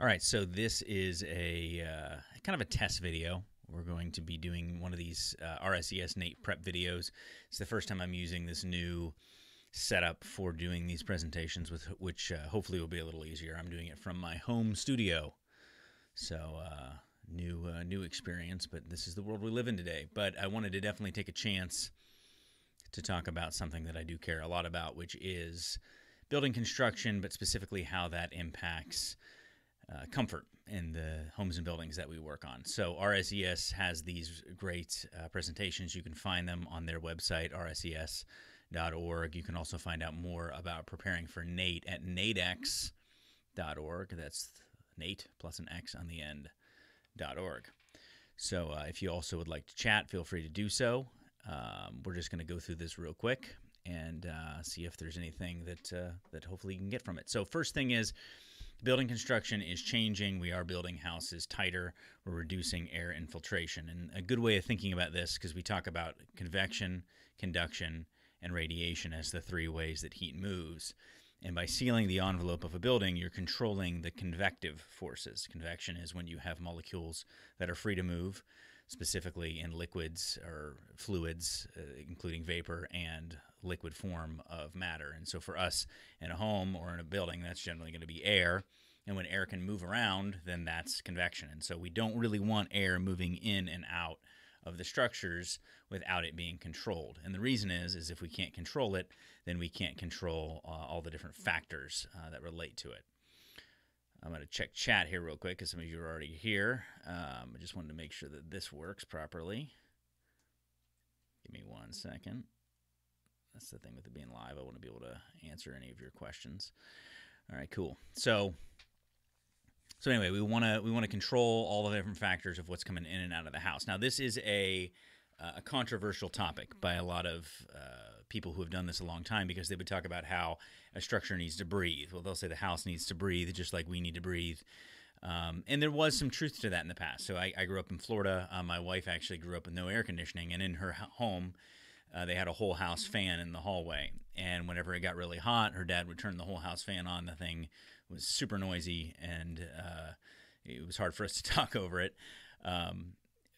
All right, so this is a uh, kind of a test video. We're going to be doing one of these uh, RSES NATE prep videos. It's the first time I'm using this new setup for doing these presentations, with which uh, hopefully will be a little easier. I'm doing it from my home studio, so uh, new uh, new experience. But this is the world we live in today. But I wanted to definitely take a chance to talk about something that I do care a lot about, which is building construction, but specifically how that impacts uh, comfort in the homes and buildings that we work on. So RSES has these great uh, presentations. You can find them on their website, rses.org. You can also find out more about preparing for NATE at natex.org. That's NATE plus an X on the end, .org. So uh, if you also would like to chat, feel free to do so. Um, we're just going to go through this real quick and uh, see if there's anything that uh, that hopefully you can get from it. So first thing is building construction is changing. We are building houses tighter. We're reducing air infiltration. And a good way of thinking about this, because we talk about convection, conduction, and radiation as the three ways that heat moves. And by sealing the envelope of a building, you're controlling the convective forces. Convection is when you have molecules that are free to move, specifically in liquids or fluids, uh, including vapor and liquid form of matter. And so for us in a home or in a building, that's generally going to be air. And when air can move around, then that's convection. And so we don't really want air moving in and out of the structures without it being controlled. And the reason is is if we can't control it, then we can't control uh, all the different factors uh, that relate to it. I'm going to check chat here real quick because some of you are already here. Um, I just wanted to make sure that this works properly. Give me one second. That's the thing with it being live. I want to be able to answer any of your questions. All right, cool. So, so anyway, we want to we want to control all the different factors of what's coming in and out of the house. Now, this is a uh, a controversial topic by a lot of uh, people who have done this a long time because they would talk about how a structure needs to breathe. Well, they'll say the house needs to breathe just like we need to breathe. Um, and there was some truth to that in the past. So I, I grew up in Florida. Uh, my wife actually grew up with no air conditioning, and in her home, uh, they had a whole house fan in the hallway. And whenever it got really hot, her dad would turn the whole house fan on. The thing was super noisy, and uh, it was hard for us to talk over it. Um,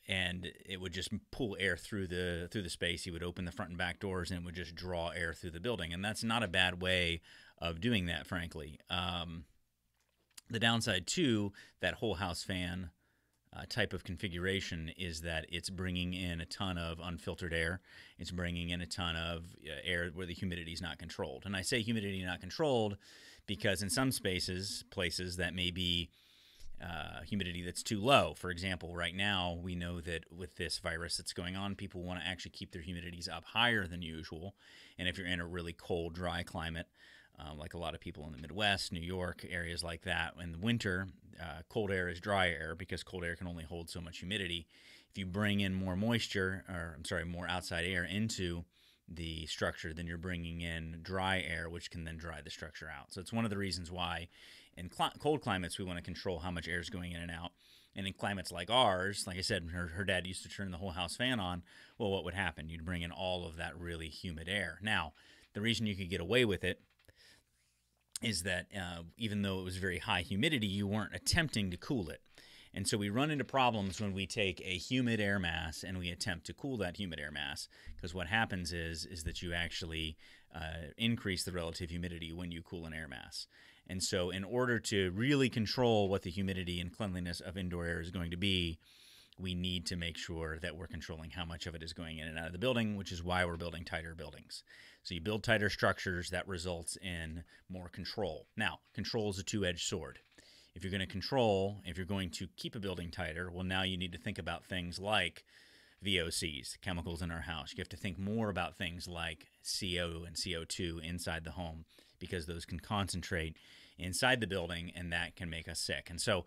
and it would just pull air through the through the space. He would open the front and back doors, and it would just draw air through the building. And that's not a bad way of doing that, frankly. Um, the downside to that whole house fan uh, type of configuration is that it's bringing in a ton of unfiltered air. It's bringing in a ton of uh, air where the humidity is not controlled. And I say humidity not controlled because in some spaces, places that may be uh, humidity that's too low. For example, right now we know that with this virus that's going on, people want to actually keep their humidities up higher than usual. And if you're in a really cold, dry climate, um, like a lot of people in the Midwest, New York, areas like that. In the winter, uh, cold air is dry air because cold air can only hold so much humidity. If you bring in more moisture, or I'm sorry, more outside air into the structure, then you're bringing in dry air, which can then dry the structure out. So it's one of the reasons why in cl- cold climates we want to control how much air is going in and out. And in climates like ours, like I said, her, her dad used to turn the whole house fan on. Well, what would happen? You'd bring in all of that really humid air. Now, the reason you could get away with it is that uh, even though it was very high humidity, you weren't attempting to cool it. And so we run into problems when we take a humid air mass and we attempt to cool that humid air mass because what happens is is that you actually uh, increase the relative humidity when you cool an air mass. And so in order to really control what the humidity and cleanliness of indoor air is going to be, we need to make sure that we're controlling how much of it is going in and out of the building, which is why we're building tighter buildings. So you build tighter structures, that results in more control. Now, control is a two edged sword. If you're going to control, if you're going to keep a building tighter, well, now you need to think about things like VOCs, chemicals in our house. You have to think more about things like CO and CO2 inside the home because those can concentrate inside the building and that can make us sick. And so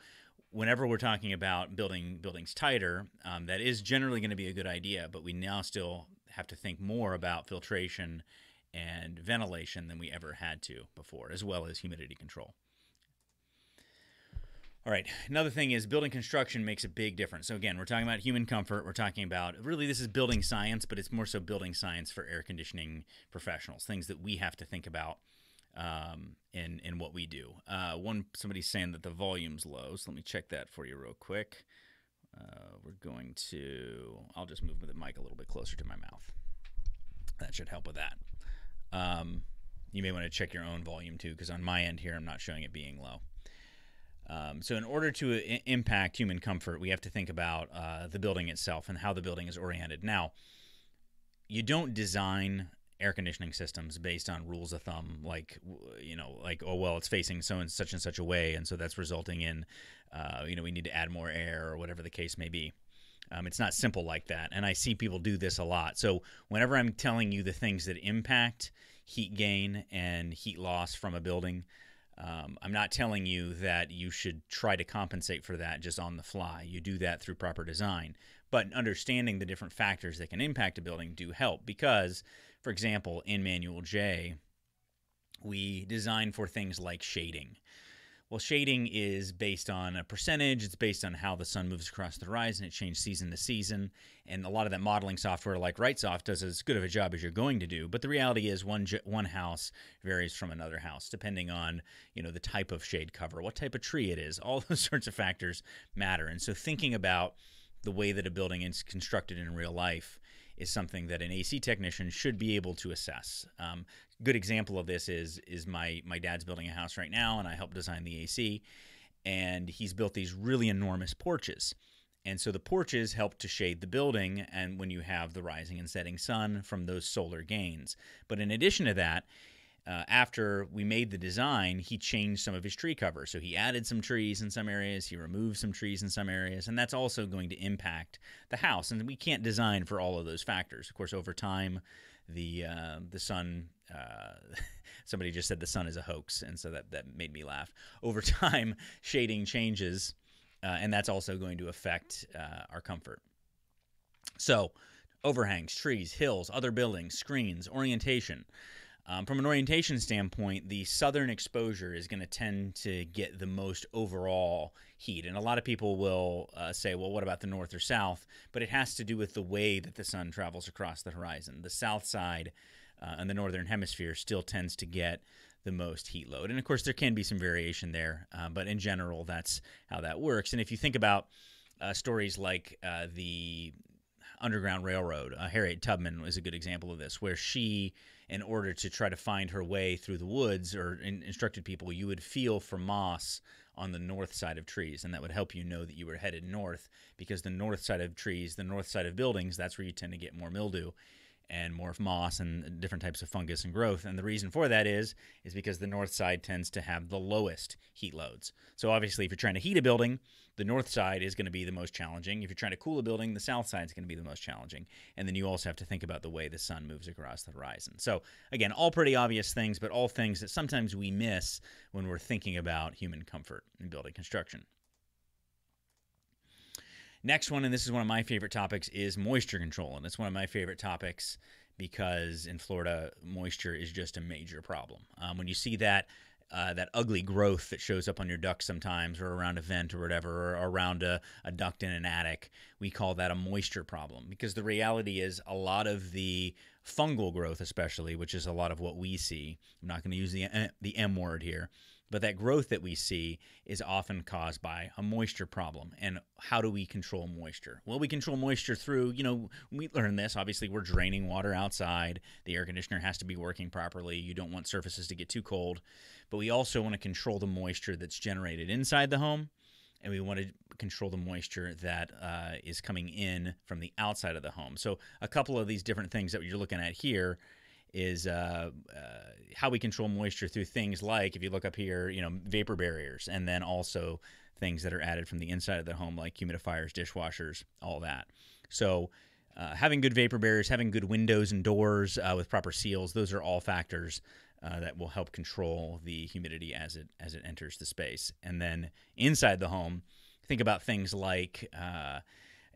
whenever we're talking about building buildings tighter, um, that is generally going to be a good idea, but we now still have to think more about filtration and ventilation than we ever had to before, as well as humidity control. All right, another thing is building construction makes a big difference. So, again, we're talking about human comfort. We're talking about really this is building science, but it's more so building science for air conditioning professionals, things that we have to think about um, in in what we do. Uh, one somebody's saying that the volume's low, so let me check that for you real quick. Uh, we're going to. I'll just move the mic a little bit closer to my mouth. That should help with that. Um, you may want to check your own volume too, because on my end here, I'm not showing it being low. Um, so, in order to I- impact human comfort, we have to think about uh, the building itself and how the building is oriented. Now, you don't design air conditioning systems based on rules of thumb, like you know, like oh well, it's facing so and such and such a way, and so that's resulting in, uh, you know, we need to add more air or whatever the case may be. Um, it's not simple like that, and I see people do this a lot. So whenever I'm telling you the things that impact heat gain and heat loss from a building, um, I'm not telling you that you should try to compensate for that just on the fly. You do that through proper design. But understanding the different factors that can impact a building do help because, for example, in Manual J, we design for things like shading. Well, shading is based on a percentage. It's based on how the sun moves across the horizon. It changes season to season, and a lot of that modeling software, like WrightSoft, does as good of a job as you're going to do. But the reality is, one one house varies from another house depending on you know the type of shade cover, what type of tree it is. All those sorts of factors matter. And so, thinking about the way that a building is constructed in real life is something that an AC technician should be able to assess. Um, good example of this is is my my dad's building a house right now, and I help design the AC, and he's built these really enormous porches. And so the porches help to shade the building and when you have the rising and setting sun from those solar gains. But in addition to that, uh, after we made the design, he changed some of his tree cover. So he added some trees in some areas, he removed some trees in some areas, and that's also going to impact the house. And we can't design for all of those factors. Of course, over time, the uh, the sun. Uh, somebody just said the sun is a hoax, and so that that made me laugh. Over time, shading changes, uh, and that's also going to affect uh, our comfort. So, overhangs, trees, hills, other buildings, screens, orientation. Um, from an orientation standpoint, the southern exposure is going to tend to get the most overall heat. And a lot of people will uh, say, well, what about the north or south? But it has to do with the way that the sun travels across the horizon. The south side uh, and the northern hemisphere still tends to get the most heat load. And of course, there can be some variation there, uh, but in general, that's how that works. And if you think about uh, stories like uh, the Underground Railroad, uh, Harriet Tubman was a good example of this, where she in order to try to find her way through the woods or in, instructed people, you would feel for moss on the north side of trees, and that would help you know that you were headed north because the north side of trees, the north side of buildings, that's where you tend to get more mildew and more moss and different types of fungus and growth. And the reason for that is is because the north side tends to have the lowest heat loads. So obviously, if you're trying to heat a building, the north side is going to be the most challenging. If you're trying to cool a building, the south side is going to be the most challenging. And then you also have to think about the way the sun moves across the horizon. So again, all pretty obvious things, but all things that sometimes we miss when we're thinking about human comfort in building construction. Next one, and this is one of my favorite topics, is moisture control. And it's one of my favorite topics because in Florida, moisture is just a major problem. Um, when you see that uh, that ugly growth that shows up on your duct sometimes, or around a vent or whatever, or around a, a duct in an attic, we call that a moisture problem. Because the reality is, a lot of the fungal growth, especially, which is a lot of what we see, I'm not going to use the uh, the M word here, but that growth that we see is often caused by a moisture problem. And how do we control moisture? Well, we control moisture through, you know, we learned this. Obviously, we're draining water outside. The air conditioner has to be working properly. You don't want surfaces to get too cold. But we also want to control the moisture that's generated inside the home. And we want to control the moisture that uh, is coming in from the outside of the home. So, a couple of these different things that you're looking at here is uh, uh, how we control moisture through things like, if you look up here, you know, vapor barriers, and then also things that are added from the inside of the home, like humidifiers, dishwashers, all that. So, uh, having good vapor barriers, having good windows and doors uh, with proper seals, those are all factors uh, that will help control the humidity as it as it enters the space. And then inside the home, think about things like uh,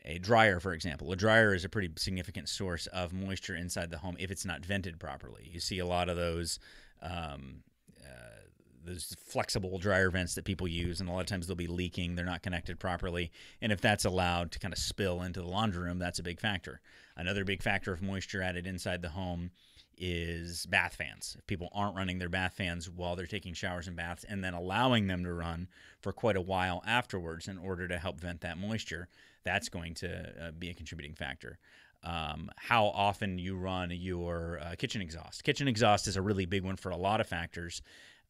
a dryer, for example. A dryer is a pretty significant source of moisture inside the home if it's not vented properly. You see a lot of those. Um, uh, those flexible dryer vents that people use, and a lot of times they'll be leaking. They're not connected properly, and if that's allowed to kind of spill into the laundry room, that's a big factor. Another big factor of moisture added inside the home is bath fans. If people aren't running their bath fans while they're taking showers and baths and then allowing them to run for quite a while afterwards in order to help vent that moisture, that's going to uh, be a contributing factor. Um, how often you run your uh, kitchen exhaust. Kitchen exhaust is a really big one for a lot of factors.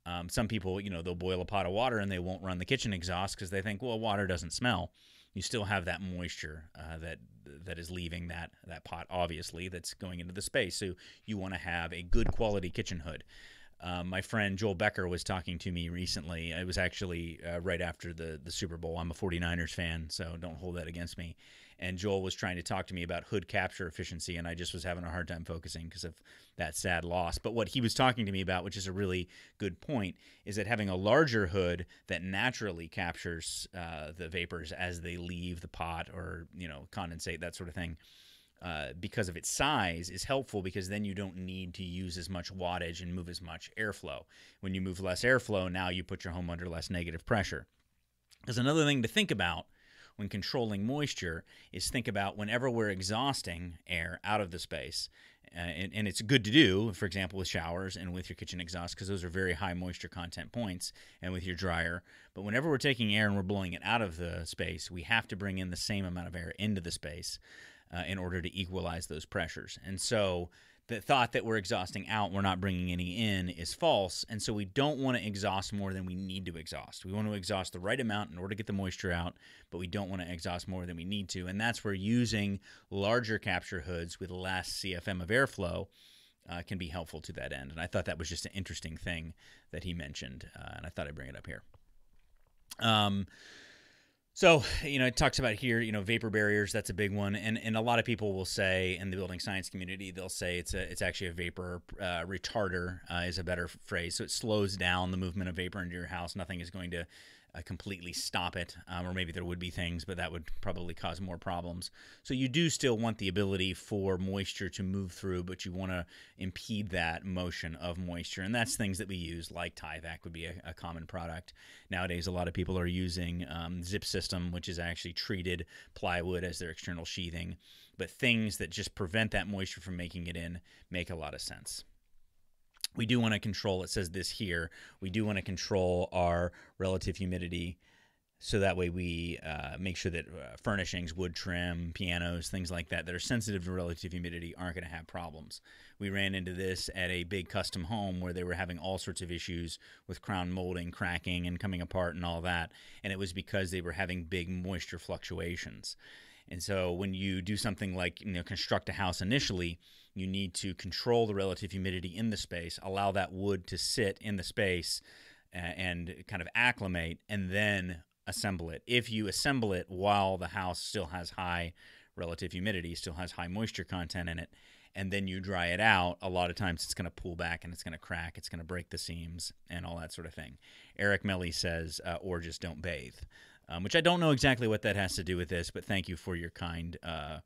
Um, some people, you know, they'll boil a pot of water and they won't run the kitchen exhaust because they think, well, water doesn't smell. You still have that moisture uh, that that is leaving that that pot, obviously, that's going into the space. So you want to have a good quality kitchen hood. Um, my friend Joel Becker was talking to me recently. It was actually uh, right after the the Super Bowl. I'm a 49ers fan, so don't hold that against me and Joel was trying to talk to me about hood capture efficiency, and I just was having a hard time focusing because of that sad loss. But what he was talking to me about, which is a really good point, is that having a larger hood that naturally captures uh, the vapors as they leave the pot or you know condensate that sort of thing. Uh, because of its size is helpful because then you don't need to use as much wattage and move as much airflow. When you move less airflow, now you put your home under less negative pressure. Because another thing to think about when controlling moisture is think about whenever we're exhausting air out of the space. Uh, and, and, it's good to do, for example, with showers and with your kitchen exhaust, because those are very high moisture content points, and with your dryer. But whenever we're taking air and we're blowing it out of the space, we have to bring in the same amount of air into the space uh, in order to equalize those pressures. And so the thought that we're exhausting out, we're not bringing any in, is false. And so we don't want to exhaust more than we need to exhaust. We want to exhaust the right amount in order to get the moisture out, but we don't want to exhaust more than we need to. And that's where using larger capture hoods with less CFM of airflow. Uh, can be helpful to that end. And I thought that was just an interesting thing that he mentioned, uh, and I thought I'd bring it up here. Um, so, you know, it talks about here, you know, vapor barriers, that's a big one. And and a lot of people will say in the building science community, they'll say it's a it's actually a vapor uh, retarder uh, is a better phrase. So it slows down the movement of vapor into your house. Nothing is going to uh, completely stop it, um, or maybe there would be things, but that would probably cause more problems. So you do still want the ability for moisture to move through, but you want to impede that motion of moisture, and that's things that we use, like Tyvek would be a, a common product nowadays. A lot of people are using um, Zip System, which is actually treated plywood as their external sheathing, but things that just prevent that moisture from making it in make a lot of sense we do want to control, it says this here, we do want to control our relative humidity so that way we uh, make sure that uh, furnishings, wood trim, pianos, things like that that are sensitive to relative humidity aren't going to have problems. We ran into this at a big custom home where they were having all sorts of issues with crown molding, cracking, and coming apart and all that, and it was because they were having big moisture fluctuations. And so when you do something like you know construct a house initially, you need to control the relative humidity in the space, allow that wood to sit in the space and kind of acclimate, and then assemble it. If you assemble it while the house still has high relative humidity, still has high moisture content in it, and then you dry it out, a lot of times it's going to pull back and it's going to crack, it's going to break the seams, and all that sort of thing. Eric Mele says, uh, or just don't bathe, um, which I don't know exactly what that has to do with this, but thank you for your kind. Uh,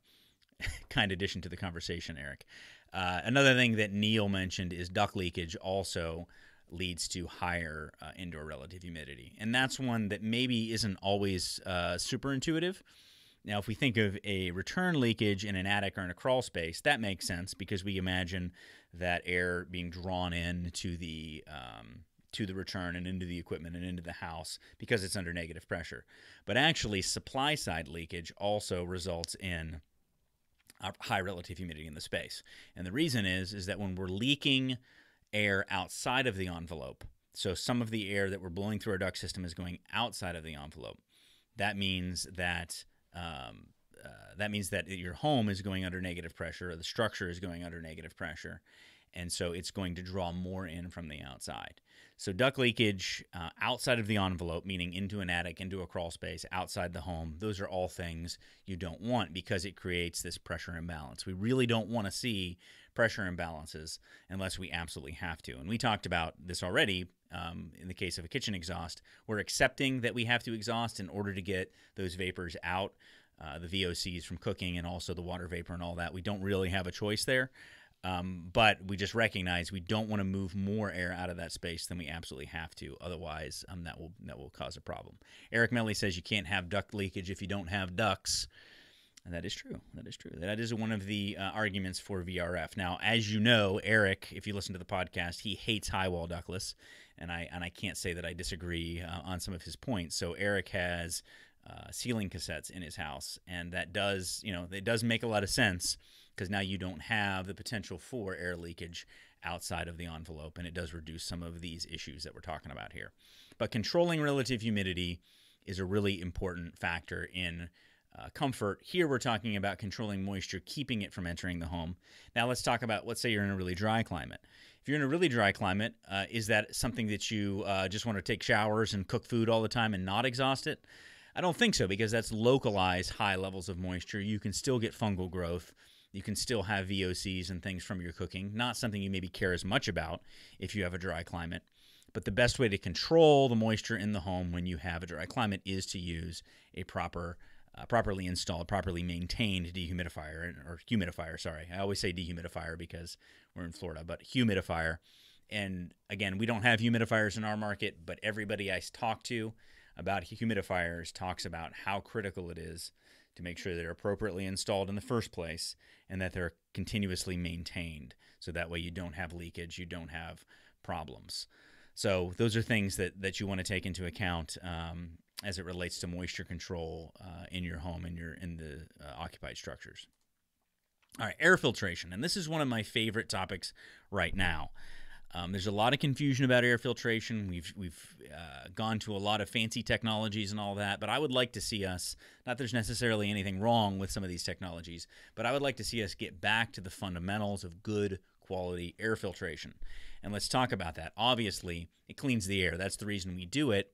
kind addition to the conversation, Eric. Uh, another thing that Neil mentioned is duct leakage also leads to higher uh, indoor relative humidity. And that's one that maybe isn't always uh, super intuitive. Now, if we think of a return leakage in an attic or in a crawl space, that makes sense because we imagine that air being drawn in to the um, to the return and into the equipment and into the house because it's under negative pressure. But actually, supply side leakage also results in high relative humidity in the space. And the reason is is that when we're leaking air outside of the envelope, so some of the air that we're blowing through our duct system is going outside of the envelope. That means that um, uh, that means that your home is going under negative pressure, or the structure is going under negative pressure, and so it's going to draw more in from the outside. So duct leakage uh, outside of the envelope, meaning into an attic, into a crawl space, outside the home, those are all things you don't want because it creates this pressure imbalance. We really don't want to see pressure imbalances unless we absolutely have to. And we talked about this already um, in the case of a kitchen exhaust. We're accepting that we have to exhaust in order to get those vapors out. Uh, the VOCs from cooking and also the water vapor and all that. We don't really have a choice there. Um, but we just recognize we don't want to move more air out of that space than we absolutely have to. Otherwise, um, that will that will cause a problem. Eric Mele says you can't have duct leakage if you don't have ducts. And that is true. That is true. That is one of the uh, arguments for VRF. Now, as you know, Eric, if you listen to the podcast, he hates high wall ductless, and I and I can't say that I disagree uh, on some of his points. So Eric has uh, ceiling cassettes in his house, and that does you know it does make a lot of sense because now you don't have the potential for air leakage outside of the envelope, and it does reduce some of these issues that we're talking about here. But controlling relative humidity is a really important factor in uh, comfort. Here we're talking about controlling moisture, keeping it from entering the home. Now let's talk about, let's say you're in a really dry climate. If you're in a really dry climate, uh, is that something that you uh, just want to take showers and cook food all the time and not exhaust it? I don't think so because that's localized high levels of moisture. You can still get fungal growth. You can still have VOCs and things from your cooking. Not something you maybe care as much about if you have a dry climate. But the best way to control the moisture in the home when you have a dry climate is to use a proper uh, properly installed, properly maintained dehumidifier or humidifier. Sorry, I always say dehumidifier because we're in Florida, but humidifier. And again, we don't have humidifiers in our market, but everybody I talk to about humidifiers talks about how critical it is to make sure they're appropriately installed in the first place and that they're continuously maintained. So that way you don't have leakage, you don't have problems. So those are things that, that you want to take into account um, as it relates to moisture control uh, in your home and your in the uh, occupied structures. All right, air filtration, and this is one of my favorite topics right now. Um, there's a lot of confusion about air filtration. We've we've uh, gone to a lot of fancy technologies and all that, but I would like to see us. Not there's necessarily anything wrong with some of these technologies, but I would like to see us get back to the fundamentals of good quality air filtration. And let's talk about that. Obviously, it cleans the air. That's the reason we do it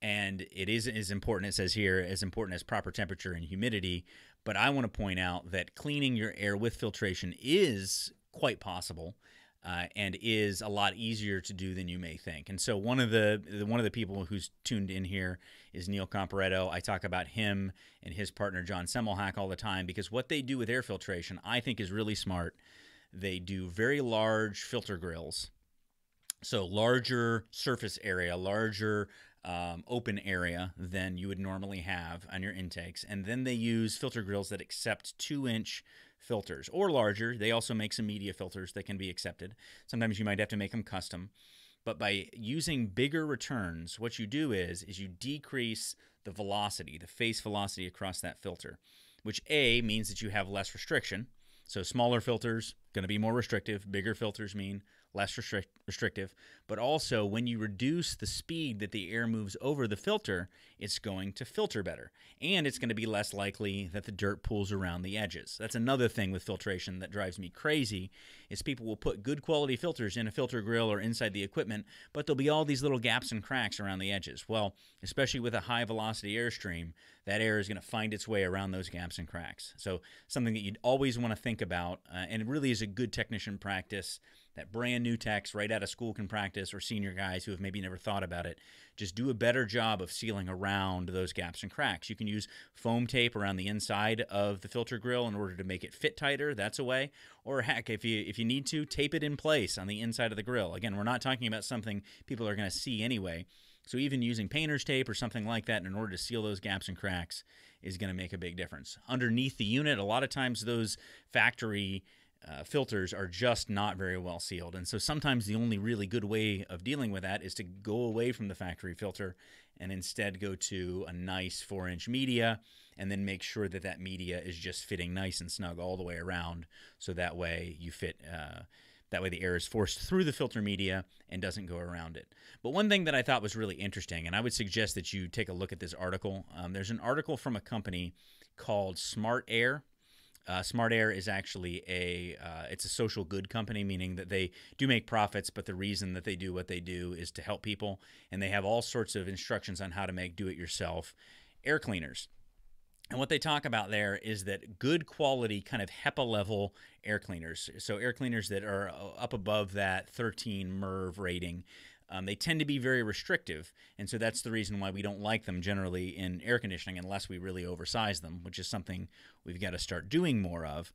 and it is as important it says here as important as proper temperature and humidity but i want to point out that cleaning your air with filtration is quite possible uh, and is a lot easier to do than you may think. And so one of the, the one of the people who's tuned in here is Neil Comparetto. I talk about him and his partner John Semmelhack all the time because what they do with air filtration I think is really smart. They do very large filter grills. So larger surface area, larger um, open area than you would normally have on your intakes. And then they use filter grills that accept two inch filters or larger. They also make some media filters that can be accepted. Sometimes you might have to make them custom. But by using bigger returns, what you do is is you decrease the velocity, the face velocity across that filter, which A means that you have less restriction. So smaller filters going to be more restrictive, bigger filters mean less restrict, restrictive, but also when you reduce the speed that the air moves over the filter, it's going to filter better. And it's going to be less likely that the dirt pools around the edges. That's another thing with filtration that drives me crazy is people will put good quality filters in a filter grill or inside the equipment, but there'll be all these little gaps and cracks around the edges. Well, especially with a high velocity airstream, that air is going to find its way around those gaps and cracks. So something that you'd always want to think about, uh, and it really is a good technician practice that brand new techs right out of school can practice or senior guys who have maybe never thought about it just do a better job of sealing around those gaps and cracks. You can use foam tape around the inside of the filter grill in order to make it fit tighter that's a way. Or heck if you if you need to tape it in place on the inside of the grill. Again we're not talking about something people are going to see anyway. So even using painter's tape or something like that in order to seal those gaps and cracks is going to make a big difference. Underneath the unit a lot of times those factory uh, filters are just not very well sealed. And so sometimes the only really good way of dealing with that is to go away from the factory filter and instead go to a nice four inch media and then make sure that that media is just fitting nice and snug all the way around. So that way you fit. Uh, that way, the air is forced through the filter media and doesn't go around it. But one thing that I thought was really interesting, and I would suggest that you take a look at this article. Um, there's an article from a company called Smart Air uh, Smart Air is actually a uh, it's a social good company, meaning that they do make profits, but the reason that they do what they do is to help people, and they have all sorts of instructions on how to make do-it-yourself air cleaners. And what they talk about there is that good quality, kind of HEPA level air cleaners, so air cleaners that are uh, up above that 13 MERV rating, um, they tend to be very restrictive, and so that's the reason why we don't like them generally in air conditioning unless we really oversize them, which is something we've got to start doing more of.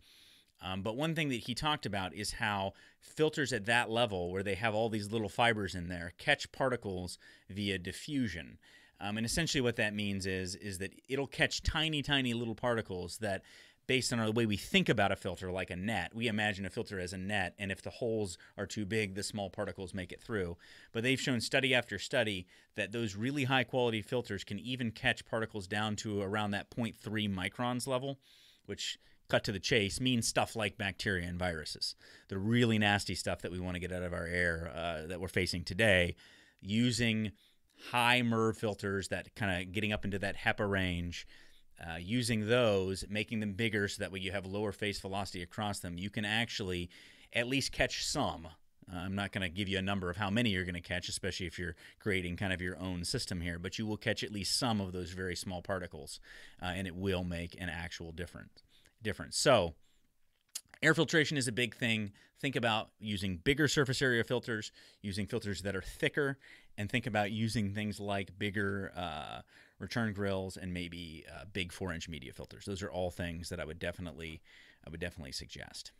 Um, but one thing that he talked about is how filters at that level, where they have all these little fibers in there, catch particles via diffusion. Um, and essentially, what that means is is that it'll catch tiny, tiny little particles that, based on the way we think about a filter, like a net, we imagine a filter as a net, and if the holes are too big, the small particles make it through. But they've shown study after study that those really high quality filters can even catch particles down to around that 0.3 microns level, which cut to the chase means stuff like bacteria and viruses the really nasty stuff that we want to get out of our air uh, that we're facing today using high MERV filters that kind of getting up into that HEPA range, uh, using those, making them bigger so that way you have lower face velocity across them, you can actually at least catch some. Uh, I'm not going to give you a number of how many you're going to catch, especially if you're creating kind of your own system here, but you will catch at least some of those very small particles, uh, and it will make an actual difference. Difference. So, Air filtration is a big thing. Think about using bigger surface area filters, using filters that are thicker, and think about using things like bigger uh, return grills and maybe uh, big four-inch media filters. Those are all things that I would definitely, I would definitely suggest.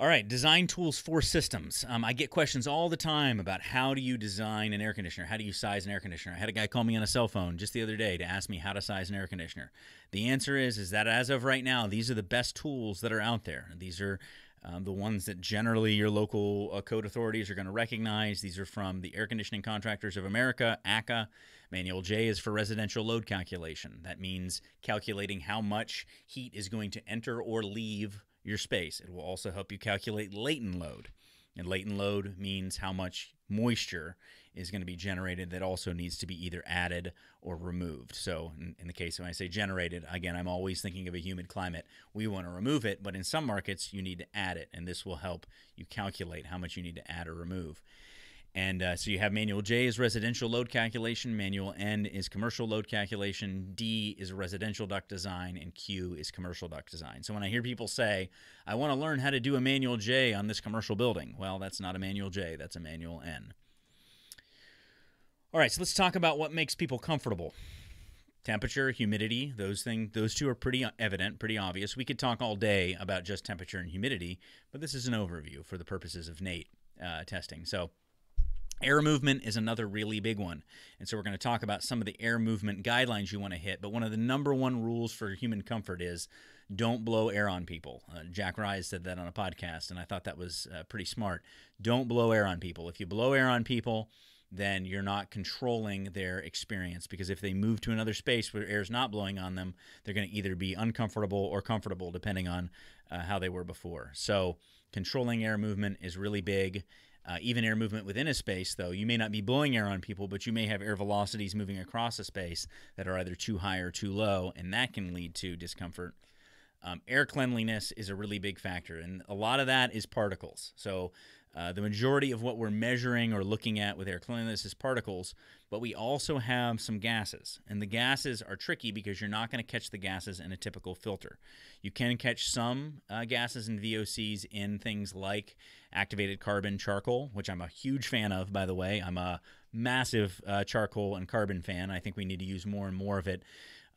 All right, design tools for systems. Um, I get questions all the time about how do you design an air conditioner? How do you size an air conditioner? I had a guy call me on a cell phone just the other day to ask me how to size an air conditioner. The answer is is that as of right now, these are the best tools that are out there. These are um, the ones that generally your local uh, code authorities are going to recognize. These are from the Air Conditioning Contractors of America, ACCA. Manual J is for residential load calculation. That means calculating how much heat is going to enter or leave your space. It will also help you calculate latent load. And latent load means how much moisture is going to be generated that also needs to be either added or removed. So, in, in, the case when I say generated, again, I'm always thinking of a humid climate. We want to remove it, but in some markets, you need to add it, and this will help you calculate how much you need to add or remove. And uh, so you have manual J is residential load calculation, manual N is commercial load calculation, D is residential duct design, and Q is commercial duct design. So when I hear people say, I want to learn how to do a manual J on this commercial building, well, that's not a manual J, that's a manual N. All right, so let's talk about what makes people comfortable. Temperature, humidity, those things, those two are pretty evident, pretty obvious. We could talk all day about just temperature and humidity, but this is an overview for the purposes of NATE uh, testing. So Air movement is another really big one. And so we're going to talk about some of the air movement guidelines you want to hit. But one of the number one rules for human comfort is don't blow air on people. Uh, Jack Rise said that on a podcast, and I thought that was uh, pretty smart. Don't blow air on people. If you blow air on people, then you're not controlling their experience because if they move to another space where air is not blowing on them, they're going to either be uncomfortable or comfortable depending on uh, how they were before. So, controlling air movement is really big. Uh, even air movement within a space, though, you may not be blowing air on people, but you may have air velocities moving across a space that are either too high or too low, and that can lead to discomfort. Um, air cleanliness is a really big factor, and a lot of that is particles. So, uh, the majority of what we're measuring or looking at with air cleanliness is particles, but we also have some gases. And the gases are tricky because you're not going to catch the gases in a typical filter. You can catch some uh, gases and VOCs in things like activated carbon charcoal, which I'm a huge fan of, by the way. I'm a massive uh, charcoal and carbon fan. I think we need to use more and more of it.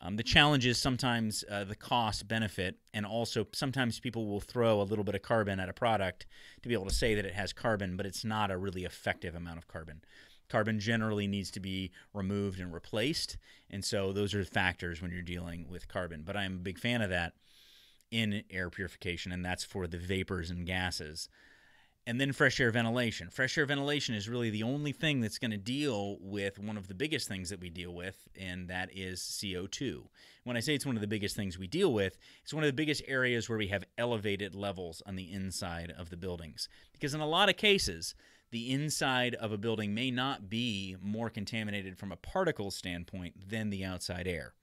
Um, the challenge is sometimes uh, the cost benefit, and also sometimes people will throw a little bit of carbon at a product to be able to say that it has carbon, but it's not a really effective amount of carbon. Carbon generally needs to be removed and replaced, and so those are the factors when you're dealing with carbon. But I'm a big fan of that in air purification, and that's for the vapors and gases and then fresh air ventilation. Fresh air ventilation is really the only thing that's going to deal with one of the biggest things that we deal with, and that is CO2. When I say it's one of the biggest things we deal with, it's one of the biggest areas where we have elevated levels on the inside of the buildings. Because in a lot of cases, the inside of a building may not be more contaminated from a particle standpoint than the outside air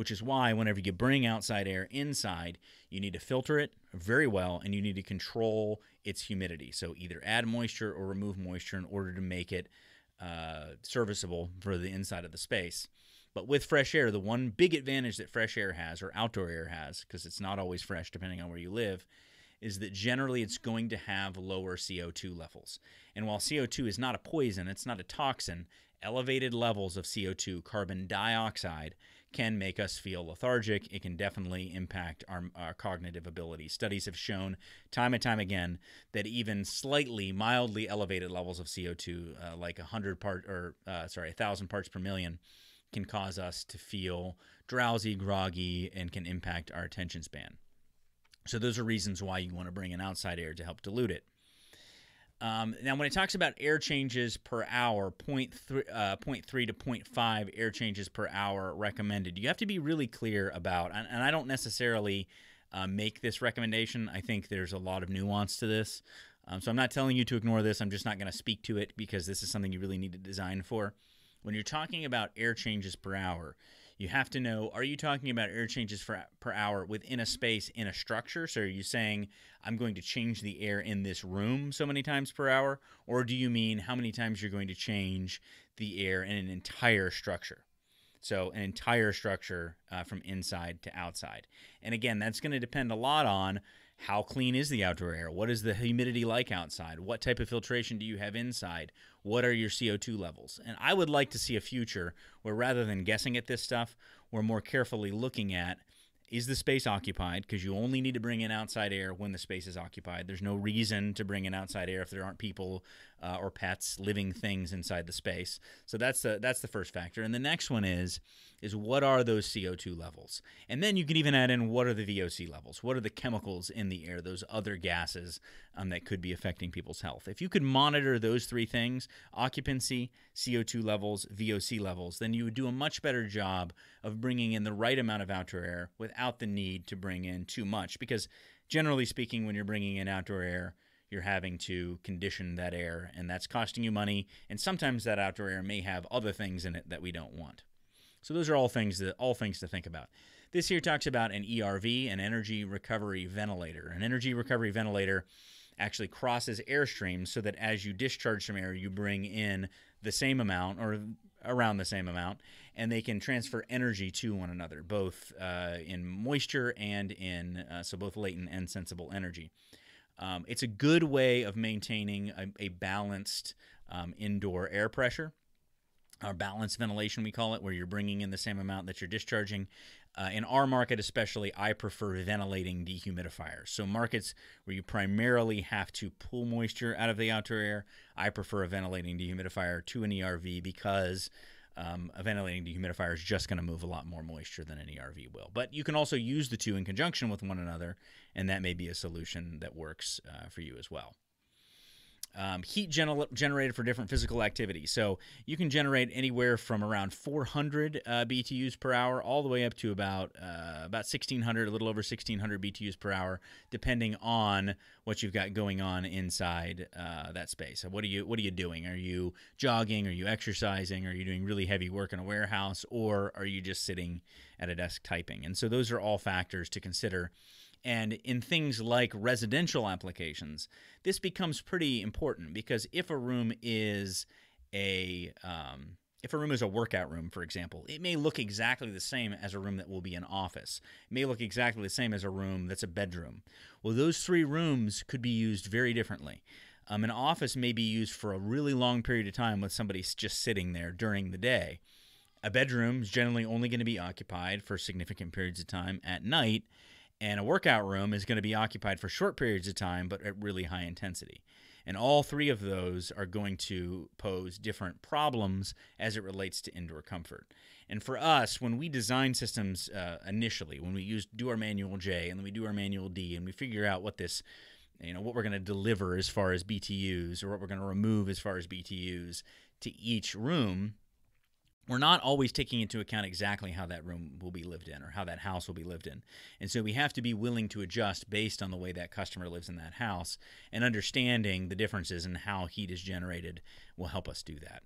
which is why whenever you bring outside air inside, you need to filter it very well and you need to control its humidity. So either add moisture or remove moisture in order to make it uh, serviceable for the inside of the space. But with fresh air, the one big advantage that fresh air has, or outdoor air has, because it's not always fresh depending on where you live, is that generally it's going to have lower CO2 levels. And while CO2 is not a poison, it's not a toxin, elevated levels of CO2, carbon dioxide, can make us feel lethargic. It can definitely impact our, our cognitive ability. Studies have shown time and time again that even slightly, mildly elevated levels of CO2, uh, like 100 part or uh, sorry, 1,000 parts per million, can cause us to feel drowsy, groggy, and can impact our attention span. So those are reasons why you want to bring in outside air to help dilute it. Um, now, when it talks about air changes per hour, 0.3, uh, 0.3 to 0.5 air changes per hour recommended, you have to be really clear about, and, and I don't necessarily uh, make this recommendation. I think there's a lot of nuance to this. Um, so I'm not telling you to ignore this. I'm just not going to speak to it because this is something you really need to design for. When you're talking about air changes per hour, you have to know are you talking about air changes for, per hour within a space in a structure? So are you saying I'm going to change the air in this room so many times per hour? Or do you mean how many times you're going to change the air in an entire structure? So, an entire structure uh, from inside to outside. And again, that's going to depend a lot on how clean is the outdoor air? What is the humidity like outside? What type of filtration do you have inside? What are your CO2 levels? And I would like to see a future where rather than guessing at this stuff, we're more carefully looking at is the space occupied? Because you only need to bring in outside air when the space is occupied. There's no reason to bring in outside air if there aren't people uh, or pets, living things inside the space. So that's the that's the first factor. And the next one is is what are those CO2 levels? And then you can even add in what are the VOC levels? What are the chemicals in the air, those other gases um, that could be affecting people's health? If you could monitor those three things occupancy, CO2 levels, VOC levels then you would do a much better job of bringing in the right amount of outdoor air without the need to bring in too much. Because generally speaking, when you're bringing in outdoor air, you're having to condition that air, and that's costing you money. And sometimes that outdoor air may have other things in it that we don't want. So those are all things that all things to think about. This here talks about an ERV, an energy recovery ventilator. An energy recovery ventilator actually crosses airstreams so that as you discharge some air, you bring in the same amount or around the same amount, and they can transfer energy to one another, both uh, in moisture and in uh, so both latent and sensible energy. Um, it's a good way of maintaining a, a balanced um, indoor air pressure our balanced ventilation, we call it, where you're bringing in the same amount that you're discharging. Uh, in our market, especially, I prefer ventilating dehumidifiers. So, markets where you primarily have to pull moisture out of the outdoor air, I prefer a ventilating dehumidifier to an ERV because um, a ventilating dehumidifier is just going to move a lot more moisture than an ERV will. But you can also use the two in conjunction with one another, and that may be a solution that works uh, for you as well um, heat gener- generated for different physical activity. So you can generate anywhere from around 400 uh, BTUs per hour all the way up to about uh, about 1600, a little over 1600 BTUs per hour, depending on what you've got going on inside uh, that space. So what are you What are you doing? Are you jogging? Are you exercising? Are you doing really heavy work in a warehouse? Or are you just sitting at a desk typing? And so those are all factors to consider and in things like residential applications, this becomes pretty important because if a room is a um, if a room is a workout room, for example, it may look exactly the same as a room that will be an office. It may look exactly the same as a room that's a bedroom. Well, those three rooms could be used very differently. Um, an office may be used for a really long period of time with somebody just sitting there during the day. A bedroom is generally only going to be occupied for significant periods of time at night, and a workout room is going to be occupied for short periods of time but at really high intensity. And all three of those are going to pose different problems as it relates to indoor comfort. And for us, when we design systems uh, initially, when we use do our manual J and then we do our manual D, and we figure out what this, you know, what we're going to deliver as far as BTUs or what we're going to remove as far as BTUs to each room, we're not always taking into account exactly how that room will be lived in or how that house will be lived in. And so we have to be willing to adjust based on the way that customer lives in that house and understanding the differences in how heat is generated will help us do that.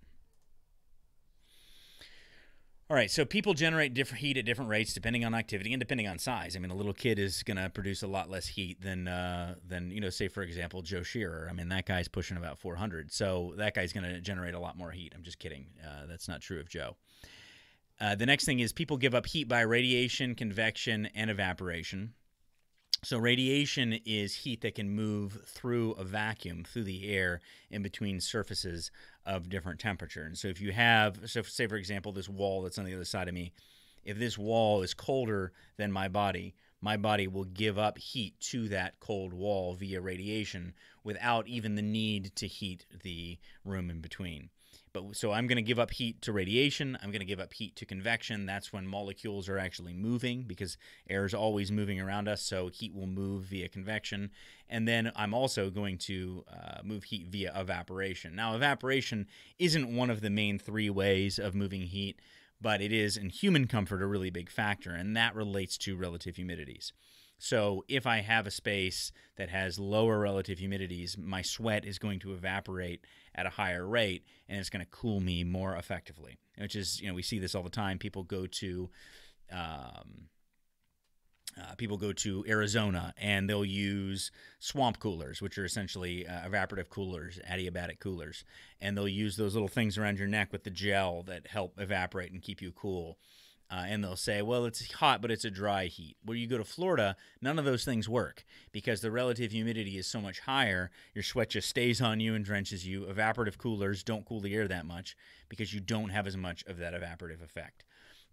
All right, so people generate different heat at different rates depending on activity and depending on size. I mean, a little kid is going to produce a lot less heat than uh, than you know, say for example, Joe Shearer. I mean, that guy's pushing about 400, so that guy's going to generate a lot more heat. I'm just kidding. Uh, that's not true of Joe. Uh, the next thing is people give up heat by radiation, convection, and evaporation. So, radiation is heat that can move through a vacuum, through the air, in between surfaces of different temperature. And so, if you have, so say for example, this wall that's on the other side of me, if this wall is colder than my body, my body will give up heat to that cold wall via radiation without even the need to heat the room in between. But so I'm going to give up heat to radiation. I'm going to give up heat to convection. That's when molecules are actually moving because air is always moving around us. So heat will move via convection. And then I'm also going to uh, move heat via evaporation. Now, evaporation isn't one of the main three ways of moving heat, but it is in human comfort a really big factor. And that relates to relative humidities. So if I have a space that has lower relative humidities, my sweat is going to evaporate at a higher rate and it's going to cool me more effectively. Which is, you know, we see this all the time. People go to um, uh, people go to Arizona and they'll use swamp coolers, which are essentially uh, evaporative coolers, adiabatic coolers, and they'll use those little things around your neck with the gel that help evaporate and keep you cool. Uh, and they'll say, well, it's hot, but it's a dry heat. Where you go to Florida, none of those things work because the relative humidity is so much higher. Your sweat just stays on you and drenches you. Evaporative coolers don't cool the air that much because you don't have as much of that evaporative effect.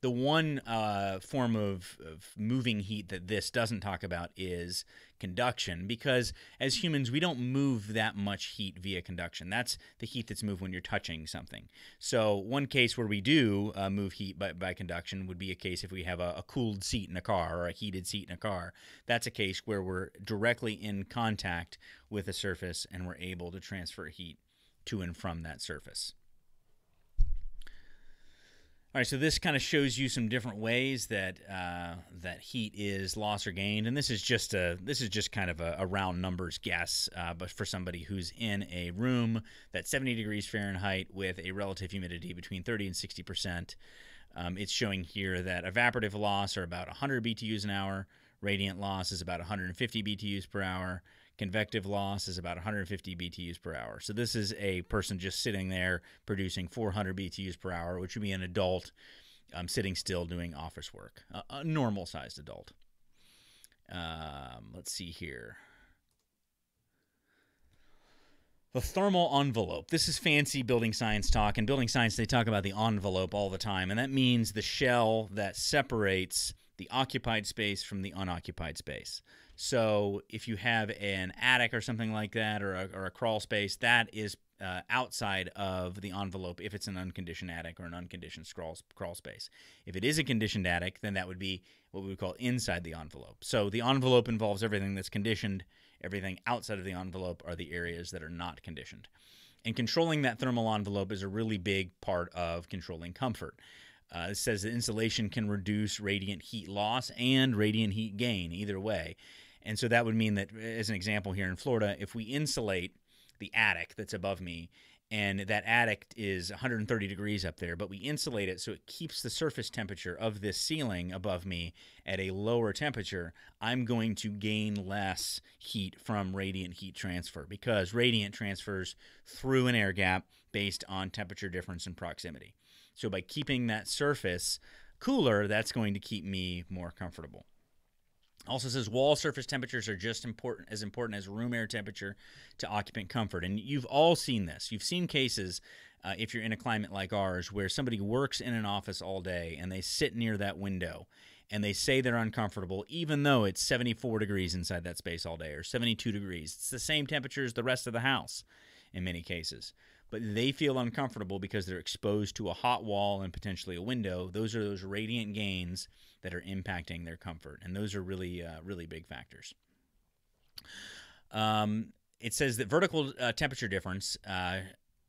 The one uh, form of, of moving heat that this doesn't talk about is conduction, because as humans, we don't move that much heat via conduction. That's the heat that's moved when you're touching something. So, one case where we do uh, move heat by, by conduction would be a case if we have a, a cooled seat in a car or a heated seat in a car. That's a case where we're directly in contact with a surface and we're able to transfer heat to and from that surface. All right, so this kind of shows you some different ways that uh, that heat is lost or gained, and this is just a this is just kind of a, a round numbers guess, uh, but for somebody who's in a room that's 70 degrees Fahrenheit with a relative humidity between 30 and 60 percent, um, it's showing here that evaporative loss are about 100 BTUs an hour, radiant loss is about 150 BTUs per hour, Convective loss is about 150 BTUs per hour. So this is a person just sitting there producing 400 BTUs per hour, which would be an adult um, sitting still doing office work, a, a normal sized adult. Um, let's see here. The thermal envelope. This is fancy building science talk. In building science, they talk about the envelope all the time, and that means the shell that separates the occupied space from the unoccupied space. So if you have an attic or something like that, or a, or a crawl space, that is uh, outside of the envelope if it's an unconditioned attic or an unconditioned crawl, crawl space. If it is a conditioned attic, then that would be what we would call inside the envelope. So the envelope involves everything that's conditioned. Everything outside of the envelope are the areas that are not conditioned. And controlling that thermal envelope is a really big part of controlling comfort. Uh, it says that insulation can reduce radiant heat loss and radiant heat gain, either way. And so that would mean that, as an example here in Florida, if we insulate the attic that's above me, and that attic is 130 degrees up there, but we insulate it so it keeps the surface temperature of this ceiling above me at a lower temperature, I'm going to gain less heat from radiant heat transfer because radiant transfers through an air gap based on temperature difference and proximity. So by keeping that surface cooler, that's going to keep me more comfortable. Also says wall surface temperatures are just important as important as room air temperature to occupant comfort. And you've all seen this. You've seen cases uh, if you're in a climate like ours where somebody works in an office all day and they sit near that window and they say they're uncomfortable even though it's 74 degrees inside that space all day or 72 degrees. It's the same temperature as the rest of the house in many cases but they feel uncomfortable because they're exposed to a hot wall and potentially a window. Those are those radiant gains that are impacting their comfort, and those are really, uh, really big factors. Um, it says that vertical uh, temperature difference uh,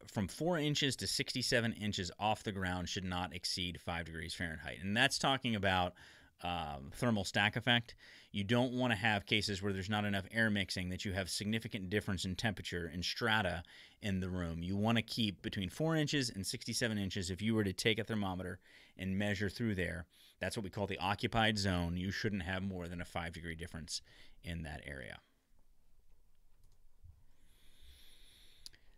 from 4 inches to 67 inches off the ground should not exceed 5 degrees Fahrenheit. And that's talking about um, thermal stack effect. You don't want to have cases where there's not enough air mixing that you have significant difference in temperature and strata in the room. You want to keep between 4 inches and 67 inches if you were to take a thermometer and measure through there. That's what we call the occupied zone. You shouldn't have more than a 5 degree difference in that area.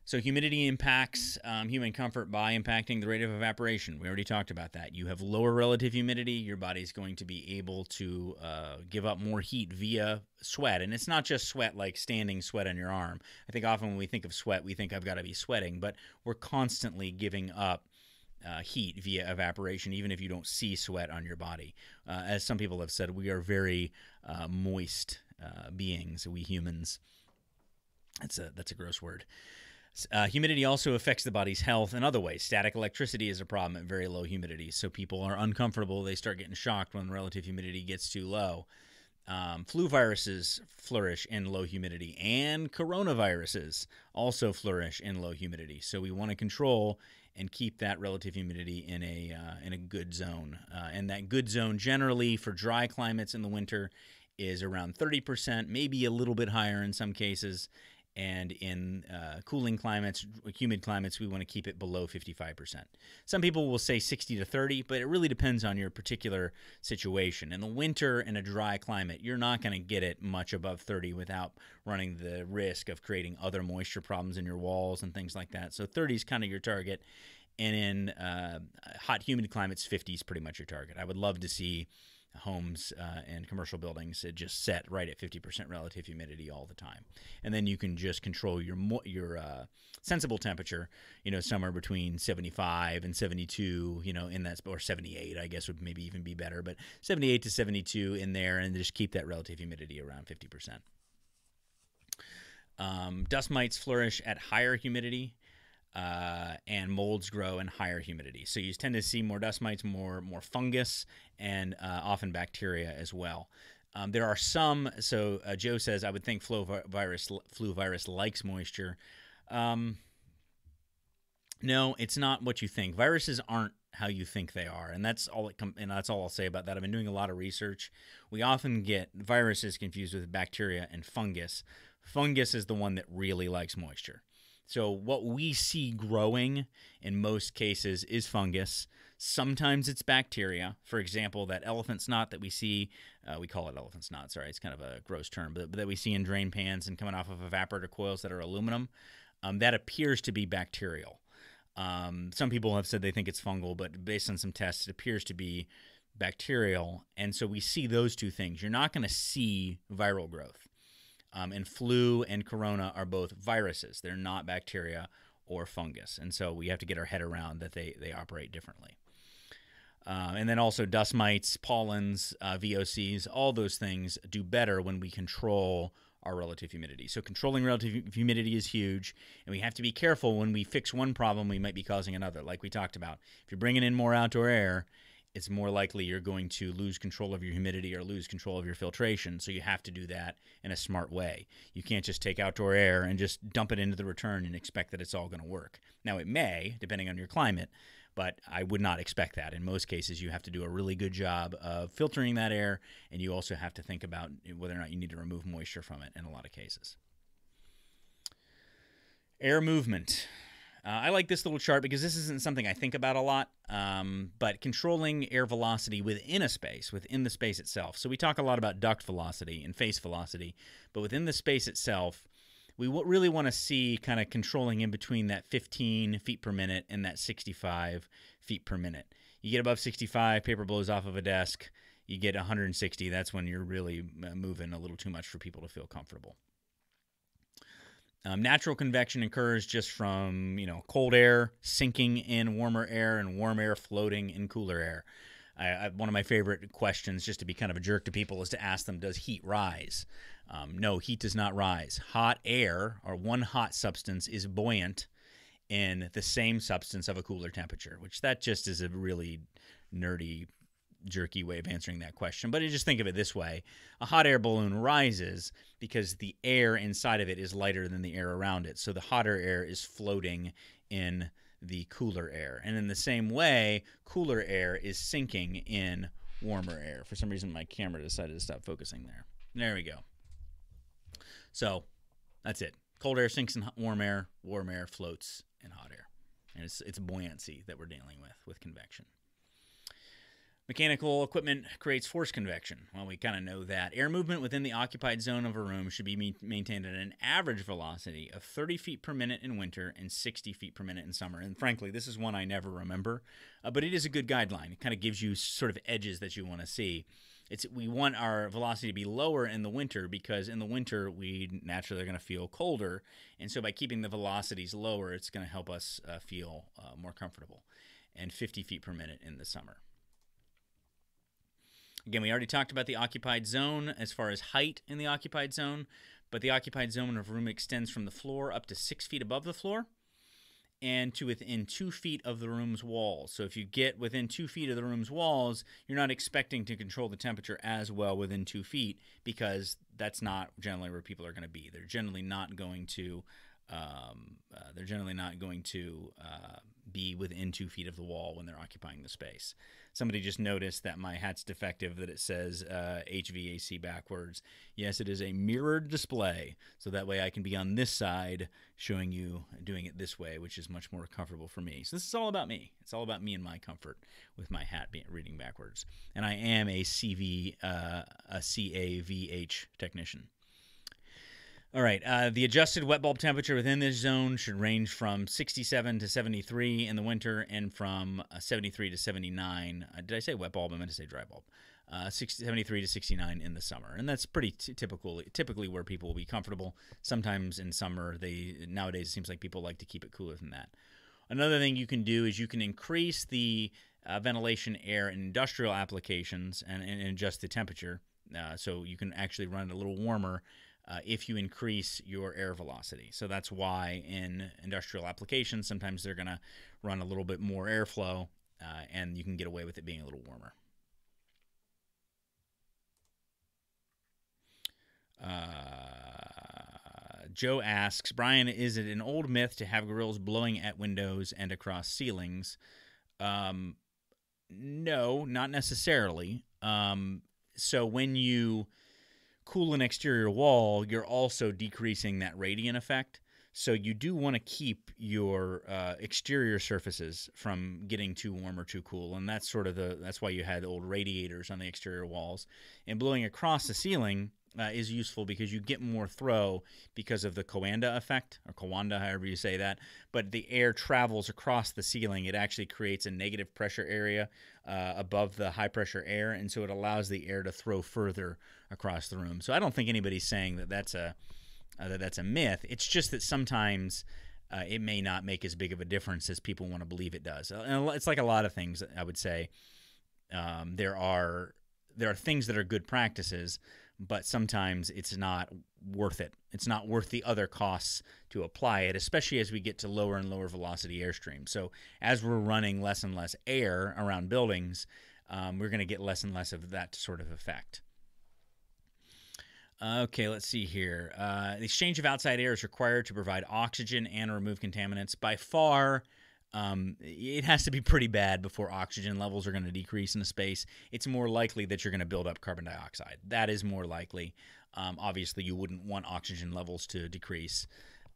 So humidity impacts um, human comfort by impacting the rate of evaporation. We already talked about that. You have lower relative humidity, your body's going to be able to uh, give up more heat via sweat. And it's not just sweat like standing sweat on your arm. I think often when we think of sweat, we think I've got to be sweating, but we're constantly giving up uh, heat via evaporation, even if you don't see sweat on your body. Uh, as some people have said, we are very uh, moist uh, beings, we humans. That's a that's a gross word. Uh, humidity also affects the body's health in other ways. Static electricity is a problem at very low humidity, so people are uncomfortable. They start getting shocked when relative humidity gets too low. Um, flu viruses flourish in low humidity, and coronaviruses also flourish in low humidity. So we want to control and keep that relative humidity in a uh, in a good zone. Uh, and that good zone generally for dry climates in the winter is around 30%, maybe a little bit higher in some cases. And in uh, cooling climates, humid climates, we want to keep it below 55%. Some people will say 60 to 30, but it really depends on your particular situation. In the winter, in a dry climate, you're not going to get it much above 30 without running the risk of creating other moisture problems in your walls and things like that. So 30 is kind of your target. And in uh, hot, humid climates, 50 is pretty much your target. I would love to see homes uh, and commercial buildings it just set right at 50% relative humidity all the time. And then you can just control your your uh, sensible temperature you know somewhere between 75 and 72 you know in that or 78 i guess would maybe even be better but 78 to 72 in there and just keep that relative humidity around 50% um, dust mites flourish at higher humidity uh, and molds grow in higher humidity. So you tend to see more dust mites, more more fungus, and uh, often bacteria as well. Um, there are some. So uh, Joe says, I would think flu virus flu virus likes moisture. Um, no, it's not what you think. Viruses aren't how you think they are, and that's all it com- and that's all I'll say about that. I've been doing a lot of research. We often get viruses confused with bacteria and fungus. Fungus is the one that really likes moisture. So, what we see growing in most cases is fungus. Sometimes it's bacteria. For example, that elephant snot that we see, uh, we call it elephant snot, sorry, it's kind of a gross term, but, but, that we see in drain pans and coming off of evaporator coils that are aluminum, um, that appears to be bacterial. Um, some people have said they think it's fungal, but based on some tests, it appears to be bacterial. And so we see those two things. You're not going to see viral growth. Um, and flu and corona are both viruses. They're not bacteria or fungus. And so we have to get our head around that they, they operate differently. Uh, and then also dust mites, pollens, uh, VOCs, all those things do better when we control our relative humidity. So controlling relative humidity is huge, and we have to be careful when we fix one problem, we might be causing another. Like we talked about, if you're bringing in more outdoor air, it's more likely you're going to lose control of your humidity or lose control of your filtration. So you have to do that in a smart way. You can't just take outdoor air and just dump it into the return and expect that it's all going to work. Now, it may, depending on your climate, but I would not expect that. In most cases, you have to do a really good job of filtering that air, and you also have to think about whether or not you need to remove moisture from it in a lot of cases. Air movement. Uh, I like this little chart because this isn't something I think about a lot, um, but controlling air velocity within a space, within the space itself. So we talk a lot about duct velocity and face velocity, but within the space itself, we really want to see kind of controlling in between that 15 feet per minute and that 65 feet per minute. You get above 65, paper blows off of a desk. You get 160, that's when you're really uh, moving a little too much for people to feel comfortable. Um, natural convection occurs just from you know cold air sinking in warmer air and warm air floating in cooler air. I, I, one of my favorite questions, just to be kind of a jerk to people, is to ask them, "Does heat rise?" Um, no, heat does not rise. Hot air, or one hot substance, is buoyant in the same substance of a cooler temperature, which that just is a really nerdy jerky way of answering that question, but just think of it this way a hot air balloon rises because the air inside of it is lighter than the air around it. So the hotter air is floating in the cooler air. And in the same way, cooler air is sinking in warmer air. For some reason, my camera decided to stop focusing there. There we go. So that's it. Cold air sinks in warm air, warm air floats in hot air. And it's, it's buoyancy that we're dealing with with convection. Mechanical equipment creates force convection. Well, we kind of know that. Air movement within the occupied zone of a room should be maintained at an average velocity of 30 feet per minute in winter and 60 feet per minute in summer. And frankly, this is one I never remember, uh, but it is a good guideline. It kind of gives you sort of edges that you want to see. It's we want our velocity to be lower in the winter because in the winter we naturally are going to feel colder, and so by keeping the velocities lower, it's going to help us uh, feel uh, more comfortable. and 50 feet per minute in the summer. Again, we already talked about the occupied zone as far as height in the occupied zone, but the occupied zone of room extends from the floor up to six feet above the floor and to within two feet of the room's walls. So if you get within two feet of the room's walls, you're not expecting to control the temperature as well within two feet because that's not generally where people are going to be. They're generally not going to. Um, uh, they're generally not going to uh, be within two feet of the wall when they're occupying the space somebody just noticed that my hat's defective, that it says uh, HVAC backwards. Yes, it is a mirrored display, so that way I can be on this side showing you doing it this way, which is much more comfortable for me. So this is all about me. It's all about me and my comfort with my hat being reading backwards. And I am a CV, uh, a CAVH technician. All right. Uh, the adjusted wet bulb temperature within this zone should range from 67 to 73 in the winter and from uh, 73 to 79. Uh, did I say wet bulb? I meant to say dry bulb. Uh, 60, 73 to 69 in the summer, and that's pretty t- typical. Typically, where people will be comfortable. Sometimes in summer, they nowadays it seems like people like to keep it cooler than that. Another thing you can do is you can increase the uh, ventilation air in industrial applications and, and adjust the temperature, uh, so you can actually run it a little warmer uh, if you increase your air velocity. So that's why in industrial applications, sometimes they're going to run a little bit more airflow uh, and you can get away with it being a little warmer. Uh, Joe asks Brian, is it an old myth to have grills blowing at windows and across ceilings? Um, no, not necessarily. Um, so when you cool an exterior wall, you're also decreasing that radiant effect. So you do want to keep your uh, exterior surfaces from getting too warm or too cool, and that's sort of the that's why you had old radiators on the exterior walls. And blowing across the ceiling uh, is useful because you get more throw because of the Coanda effect, or Coanda, however you say that. But the air travels across the ceiling. It actually creates a negative pressure area uh, above the high pressure air, and so it allows the air to throw further across the room. So I don't think anybody's saying that that's a uh, that that's a myth. It's just that sometimes. Uh, it may not make as big of a difference as people want to believe it does. And it's like a lot of things. I would say um, there are there are things that are good practices, but sometimes it's not worth it. It's not worth the other costs to apply it, especially as we get to lower and lower velocity airstreams. So as we're running less and less air around buildings, um, we're going to get less and less of that sort of effect. Okay, let's see here. Uh, the exchange of outside air is required to provide oxygen and remove contaminants. By far, um, it has to be pretty bad before oxygen levels are going to decrease in a space. It's more likely that you're going to build up carbon dioxide. That is more likely. Um, obviously, you wouldn't want oxygen levels to decrease,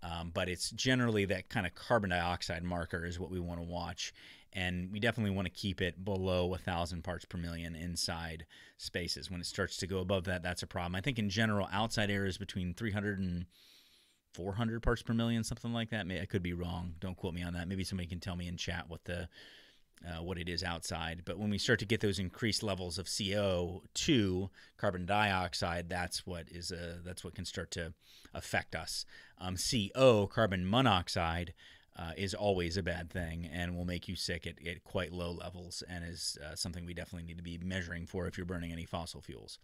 um, but it's generally that kind of carbon dioxide marker is what we want to watch. And we definitely want to keep it below 1,000 parts per million inside spaces. When it starts to go above that, that's a problem. I think in general, outside air is between 300 and 400 parts per million, something like that. I could be wrong. Don't quote me on that. Maybe somebody can tell me in chat what the uh, what it is outside. But when we start to get those increased levels of CO2, carbon dioxide, that's what is a, uh, that's what can start to affect us. Um, CO, carbon monoxide, uh, is always a bad thing and will make you sick at, at quite low levels and is uh, something we definitely need to be measuring for if you're burning any fossil fuels.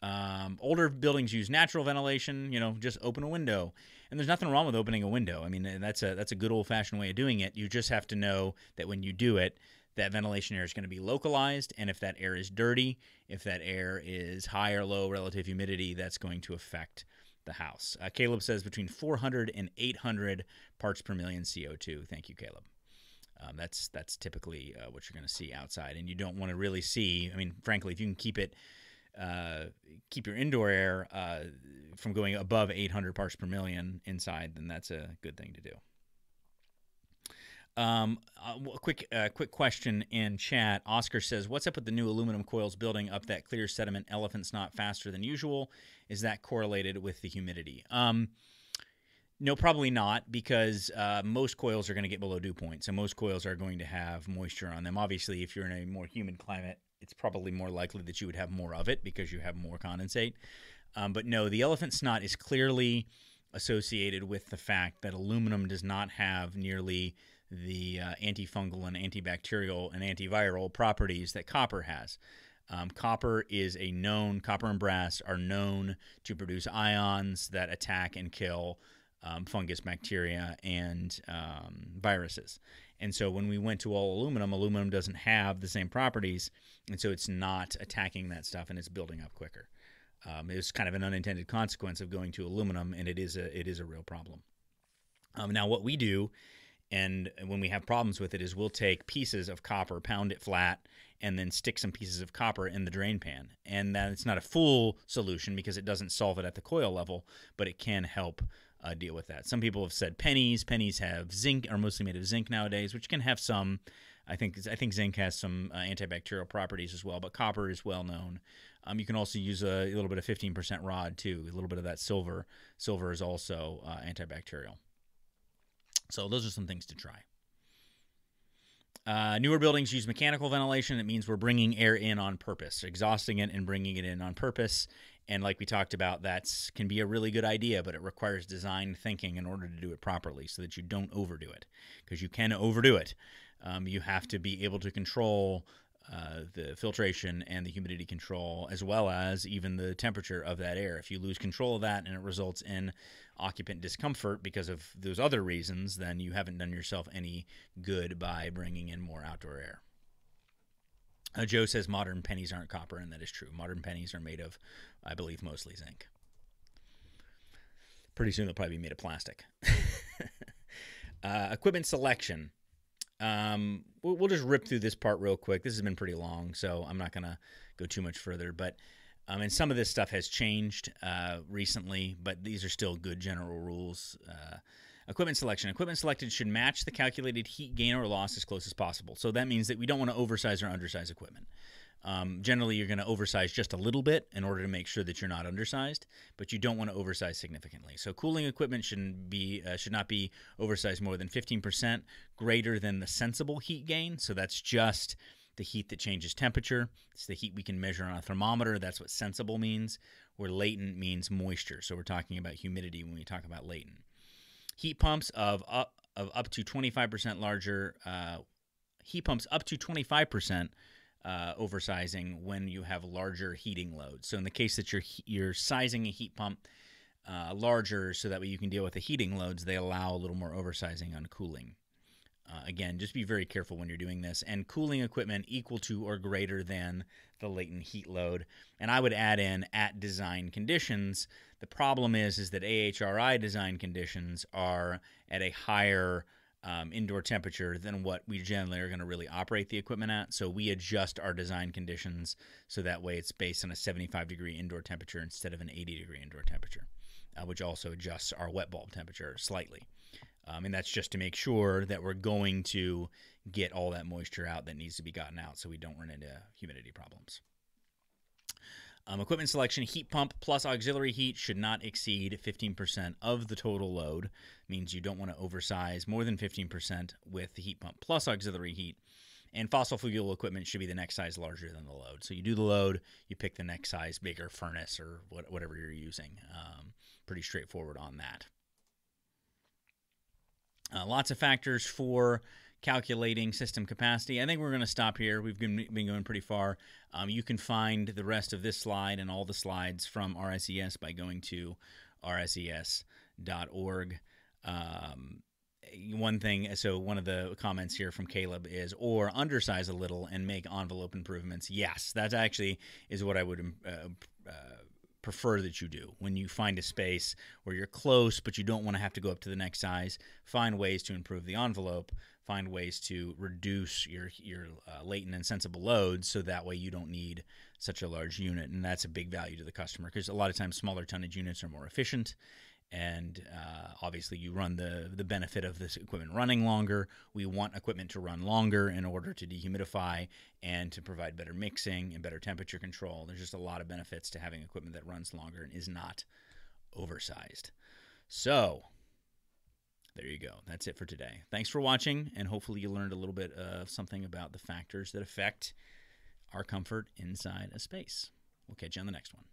Um, older buildings use natural ventilation. You know, just open a window, and there's nothing wrong with opening a window. I mean, that's a that's a good old fashioned way of doing it. You just have to know that when you do it, that ventilation air is going to be localized, and if that air is dirty, if that air is high or low relative humidity, that's going to affect the house. Uh, Caleb says between 400 and 800 parts per million CO2. Thank you, Caleb. Um, that's that's typically uh, what you're going to see outside, and you don't want to really see. I mean, frankly, if you can keep it uh, keep your indoor air uh, from going above 800 parts per million inside, then that's a good thing to do. Um, uh, quick, uh, quick question in chat. Oscar says, "What's up with the new aluminum coils building up that clear sediment elephant snot faster than usual? Is that correlated with the humidity?" Um, no, probably not, because uh, most coils are going to get below dew point. So most coils are going to have moisture on them. Obviously, if you're in a more humid climate, it's probably more likely that you would have more of it because you have more condensate. Um, but no, the elephant snot is clearly associated with the fact that aluminum does not have nearly the uh, antifungal and antibacterial and antiviral properties that copper has. Um, copper is a known, copper and brass are known to produce ions that attack and kill um, fungus, bacteria, and um, viruses. And so when we went to all aluminum, aluminum doesn't have the same properties, and so it's not attacking that stuff and it's building up quicker. Um, it's kind of an unintended consequence of going to aluminum, and it is a it is a real problem. Um, now, what we do, and when we have problems with it, is we'll take pieces of copper, pound it flat, and then stick some pieces of copper in the drain pan. And that it's not a full solution because it doesn't solve it at the coil level, but it can help uh, deal with that. Some people have said pennies. Pennies have zinc, are mostly made of zinc nowadays, which can have some. I think I think zinc has some uh, antibacterial properties as well, but copper is well known. Um, you can also use a, a, little bit of 15% rod too. A little bit of that silver. Silver is also uh, antibacterial. So those are some things to try. Uh, newer buildings use mechanical ventilation. It means we're bringing air in on purpose, exhausting it and bringing it in on purpose. And like we talked about, that can be a really good idea, but it requires design thinking in order to do it properly so that you don't overdo it. Because you can overdo it. Um, you have to be able to control uh, the filtration and the humidity control, as well as even the temperature of that air. If you lose control of that and it results in occupant discomfort because of those other reasons, then you haven't done yourself any good by bringing in more outdoor air. Uh, Joe says modern pennies aren't copper, and that is true. Modern pennies are made of, I believe, mostly zinc. Pretty soon they'll probably be made of plastic. uh, equipment selection. Um, we'll, we'll, just rip through this part real quick. This has been pretty long, so I'm not going to go too much further. But um, and some of this stuff has changed uh, recently, but these are still good general rules. Uh, Equipment selection. Equipment selected should match the calculated heat gain or loss as close as possible. So that means that we don't want to oversize or undersize equipment. Um, generally, you're going to oversize just a little bit in order to make sure that you're not undersized, but you don't want to oversize significantly. So cooling equipment shouldn't be uh, should not be oversized more than 15% greater than the sensible heat gain. So that's just the heat that changes temperature. It's the heat we can measure on a thermometer. That's what sensible means. Where latent means moisture. So we're talking about humidity when we talk about latent heat pumps of up of up to 25% larger uh, heat pumps up to 25% uh, oversizing when you have larger heating loads. So in the case that you're you're sizing a heat pump uh, larger so that way you can deal with the heating loads, they allow a little more oversizing on cooling. Uh, again, just be very careful when you're doing this. And cooling equipment equal to or greater than the latent heat load. And I would add in at design conditions. The problem is is that AHRI design conditions are at a higher um, indoor temperature than what we generally are going to really operate the equipment at. So we adjust our design conditions so that way it's based on a 75 degree indoor temperature instead of an 80 degree indoor temperature, uh, which also adjusts our wet bulb temperature slightly. Um, and that's just to make sure that we're going to get all that moisture out that needs to be gotten out so we don't run into humidity problems. Um, equipment selection heat pump plus auxiliary heat should not exceed 15% of the total load. Means you don't want to oversize more than 15% with the heat pump plus auxiliary heat. And fossil fuel equipment should be the next size larger than the load. So you do the load, you pick the next size bigger furnace or whatever you're using. Um, pretty straightforward on that. Uh, lots of factors for calculating system capacity. I think we're going to stop here. We've been, been going pretty far. Um, you can find the rest of this slide and all the slides from RSES by going to rses.org. Um, one thing, so one of the comments here from Caleb is, or undersize a little and make envelope improvements. Yes, that actually is what I would uh, uh, prefer that you do. When you find a space where you're close, but you don't want to have to go up to the next size, find ways to improve the envelope, find ways to reduce your your uh, latent and sensible loads, so that way you don't need such a large unit, and that's a big value to the customer because a lot of times smaller tonnage units are more efficient and uh, obviously you run the the benefit of this equipment running longer. We want equipment to run longer in order to dehumidify and to provide better mixing and better temperature control. There's just a lot of benefits to having equipment that runs longer and is not oversized. So there you go. That's it for today. Thanks for watching, and hopefully you learned a little bit of something about the factors that affect our comfort inside a space. We'll catch you on the next one.